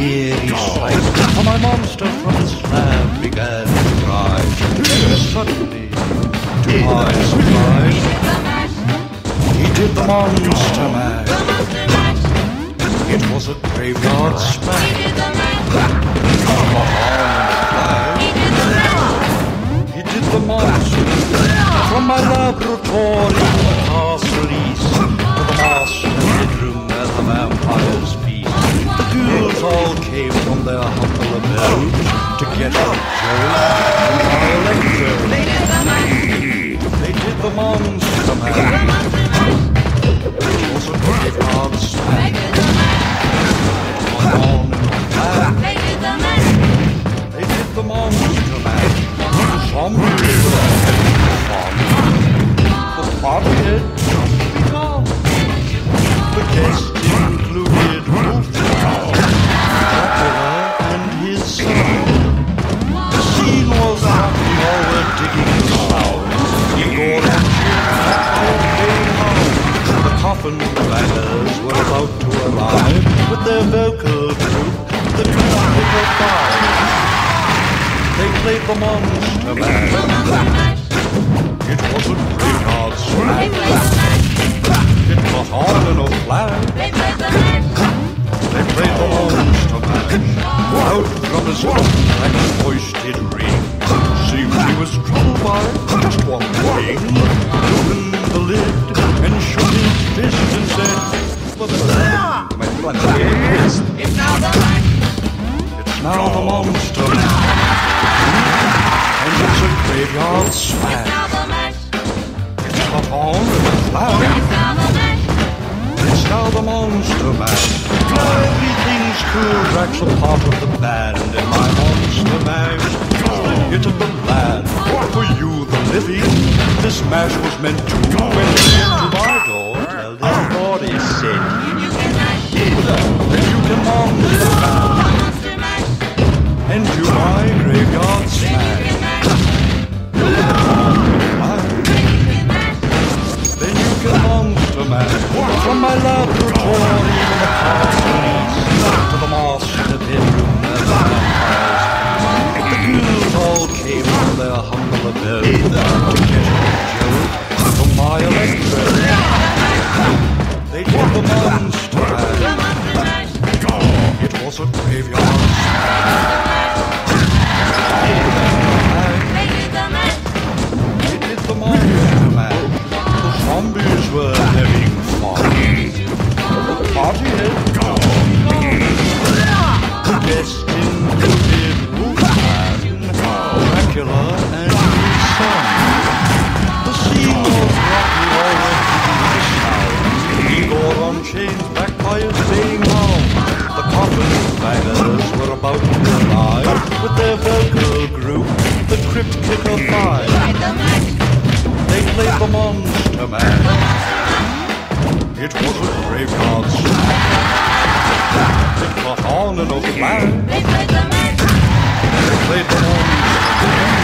eerie sight, for my monster from the slab began to. And suddenly, to my surprise, he did the monster mash. It was a graveyard smash. He did the monster from my laboratory in the castle east to the master all came from their humble abode to get a joke from my electrode. They did the monster mash. It was a graveyard smash. Coffin bangers were about to arrive with their vocal group, the Toothpicker Five. They played the Monster Man. It was a graveyard smash. It was on in a flash. They played the Monster Man. Out from his voice did ring. Seemed he was troubled by It's now the Monster. And it's a graveyard smash. It's got on a flash. It's now the Monster Mash. Everything's cool. Drac's a part of the band in my Monster Mash. It's the hit of the land. For you, the living, this mash was meant to. When you get to my door, tell this is said. Graveyard coffin were about to arrive with their vocal group, the Crypt Kicker Five. They played the Monster Man. It was a graveyard smash. It caught on in a flash. They played the Monster Man.